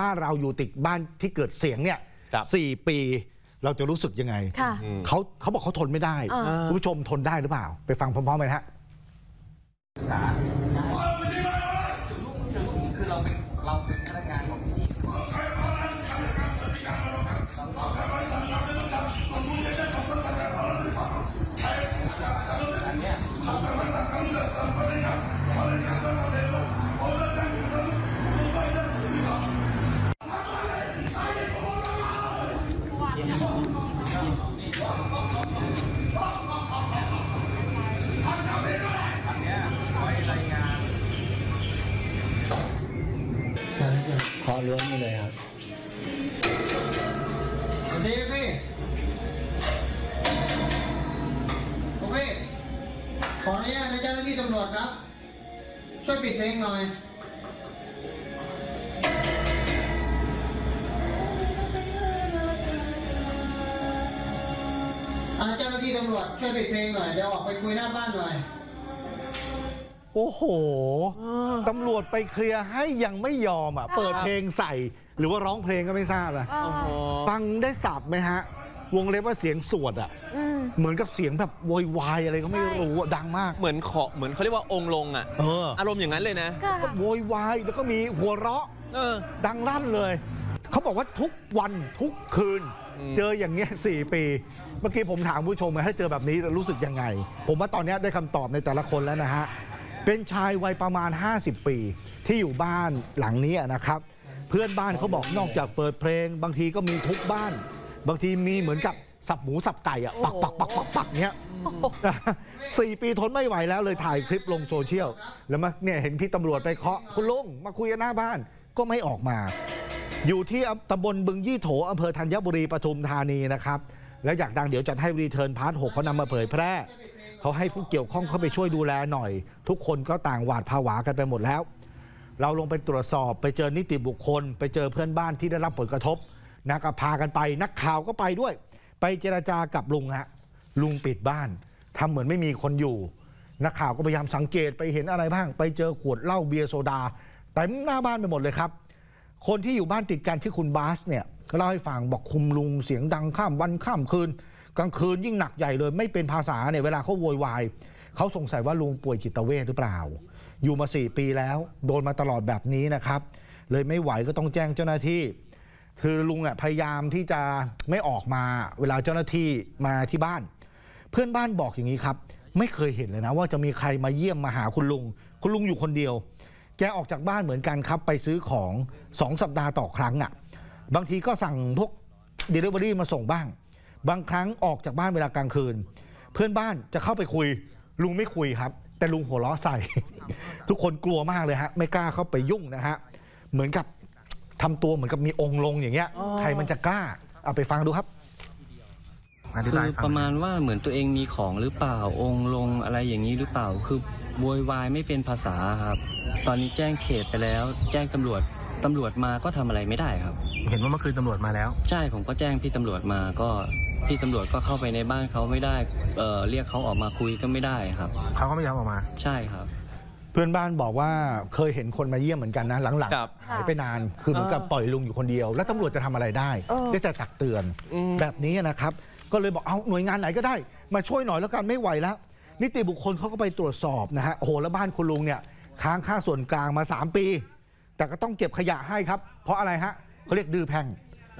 บ้านเราอยู่ติดบ้านที่เกิดเสียงเนี่ยครับสี่ปีเราจะรู้สึกยังไงค่ะเขาเขาบอกเขาทนไม่ได้อ่าคุณผู้ชมทนได้หรือเปล่า ไปฟังพร้อมๆกันฮะ ขอล้วงมาเลยครับสวัสดีพี่ผมพี่ขออนุญาตนะเจ้าหน้าที่ตำรวจครับ ช่วยปิดเพลงหน่อย อ่าเจ้าหน้าที่ตำรวจช่วยปิดเพลงหน่อยเดี๋ยวออกไปคุยหน้าบ้านหน่อย โอ้โห ตำรวจไปเคลียร์ให้ยังไม่ยอมอะ เปิดเพลงใส่ หรือว่าร้องเพลงก็ไม่ทราบอะอ่าฟังได้สับไหมฮะ วงเล็บว่าเสียงสวดอะอืมเหมือนกับเสียงแบบโวยวายอะไรก็ไม่รู้อะดังมาก เหมือนขอเหมือนเขาเรียกว่าองค์ลงอะ เออ อารมณ์อย่างนั้นเลยนะค่ะก็โวยวายแล้วก็มีหัวเราะเออดังลั่นเลย เขาบอกว่าทุกวันทุกคืนอืม เจออย่างเงี้ยสี่ปี เมื่อกี้ผมถามผู้ชมไงให้เจอแบบนี้รู้สึกยังไง ผมว่าตอนเนี้ยได้คำตอบในแต่ละคนแล้วนะฮะ เป็นชายวัยประมาณ 50 ปี ที่อยู่บ้านหลังนี้นะครับ เพื่อนบ้านเขาบอกนอกจากเปิดเพลง บางทีก็มีทุกบ้าน บางทีมีเหมือนกับสับหมูสับไก่อะปักปักปักปักปักเนี้ยสี่ปีทนไม่ไหวแล้วเลยถ่ายคลิปลงโซเชียล แล้วมาเนี่ยเห็นพี่ตำรวจไปเคาะคุณลุงมาคุยกันหน้าบ้านก็ไม่ออกมา อยู่ที่ตำบลบึงยี่โถอำเภอธัญบุรีปทุมธานีนะครับ แล้วอยากดังเดี๋ยวจัดให้ return part หกเขานำมาเผยแพร่เขาให้ผู้เกี่ยวข้องเข้าไปช่วยดูแลหน่อย ทุกคนก็ต่างหวาดผวากันไปหมดแล้ว เราลงไปตรวจสอบไปเจอนิติบุคคล ไปเจอเพื่อนบ้านที่ได้รับผลกระทบนะก็พากันไป นักข่าวก็ไปด้วย ไปเจราจากับลุงฮะลุงปิดบ้านทำเหมือนไม่มีคนอยู่นักข่าวก็พยายามสังเกตไปเห็นอะไรบ้าง ไปเจอขวดเหล้าเบียร์โซดาเต็มหน้าบ้านไปหมดเลยครับ คนที่อยู่บ้านติดกันที่อคุณบาสเนี่ยเล่าให้ฟังบอกคุมลุงเสียงดังข้ามวันข้ามคืน กลางคืนยิ่งหนักใหญ่เลย ไม่เป็นภาษาเนี่ยเวลาเขาโวยวายเขาสงสัยว่าลุงป่วยจิตเวทหรือเปล่า อยู่มา4ปีแล้ว โดนมาตลอดแบบนี้นะครับ เลยไม่ไหวก็ต้องแจ้งเจ้าหน้าที่ คือลุงอะพยายามที่จะไม่ออกมาเวลาเจ้าหน้าที่มาที่บ้าน เพื่อนบ้านบอกอย่างนี้ครับ ไม่เคยเห็นเลยนะ ว่าจะมีใครมาเยี่ยมมาหาคุณลุง คุณลุงอยู่คนเดียว แกออกจากบ้านเหมือนกันครับ ไปซื้อของสองสัปดาห์ต่อครั้งอะ บางทีก็สั่งพวก Delivery มาส่งบ้าง บางครั้งออกจากบ้านเวลากลางคืน เพื่อนบ้านจะเข้าไปคุย ลุงไม่คุยครับ แต่ลุงหัวเราะใส่ ทุกคนกลัวมากเลยฮะ ไม่กล้าเข้าไปยุ่งนะฮะ เหมือนกับทำตัวเหมือนกับมีองค์ลงอย่างเงี้ย ใครมันจะกล้า เอาไปฟังดูครับอธิคืบายอให้ฟังประมาณว่าเหมือนตัวเองมีของหรือเปล่าองค์ลงอะไรอย่างนี้หรือเปล่าคือ โวยวายไม่เป็นภาษาครับ ตอนนี้แจ้งเขตไปแล้ว แจ้งตำรวจตำรวจมาก็ทำอะไรไม่ได้ครับ เห็นว่าเมื่อคืนตำรวจมาแล้ว ใช่ผมก็แจ้งพี่ตำรวจมาก็พี่ตำรวจก็เข้าไปในบ้านเขาไม่ได้เอ่อเรียกเขาออกมาคุยก็ไม่ได้ครับ เขาก็ไม่ยอมออกมา ใช่ครับ เพื่อนบ้านบอกว่าเคยเห็นคนมาเยี่ยมเหมือนกันนะหลังครับๆหายไปนานคือเหมือนกับปล่อยลุงอยู่คนเดียว แล้วตำรวจจะทำอะไรได้ เออ ได้แต่ตักเตือน อืม แบบนี้นะครับ ก็เลยบอกเอาหน่วยงานไหนก็ได้ มาช่วยหน่อยแล้วกันไม่ไหวแล้ว นิติบุคคลเขาก็ไปตรวจสอบนะฮะโอ้โหแล้วบ้านคุณลุงเนี่ยค้างค่าส่วนกลางมา 3 ปี แต่ก็ต้องเก็บขยะให้ครับ เพราะอะไรฮะเขาเรียกดื้อแพ่ง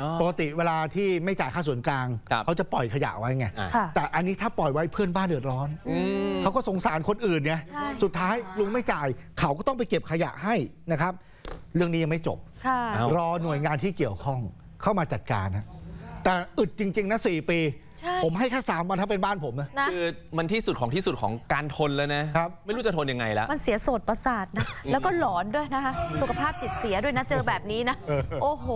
อ๋อปกติเวลาที่ไม่จ่ายค่าส่วนกลางครับเขาจะปล่อยขยะไว้ไงอะค่ะแต่อันนี้ถ้าปล่อยไว้เพื่อนบ้านเดือดร้อนอืมเขาก็สงสารคนอื่นไงใช่สุดท้ายลุงไม่จ่าย เขาก็ต้องไปเก็บขยะให้นะครับ เรื่องนี้ยังไม่จบค่ะเอารอหน่วยงานที่เกี่ยวข้องเข้ามาจัดการนะ แต่อึดจริง ๆ นะ 4 ปี ใช่ ผมให้แค่ 3 วันถ้าเป็นบ้านผมนะ นะ คือมันที่สุดของที่สุดของการทนแล้วนะครับ ไม่รู้จะทนยังไงแล้ว มันเสียโสดประสาทนะ แล้วก็หลอนด้วยนะคะ สุขภาพจิตเสียด้วยนะ เจอแบบนี้นะ โอ้โห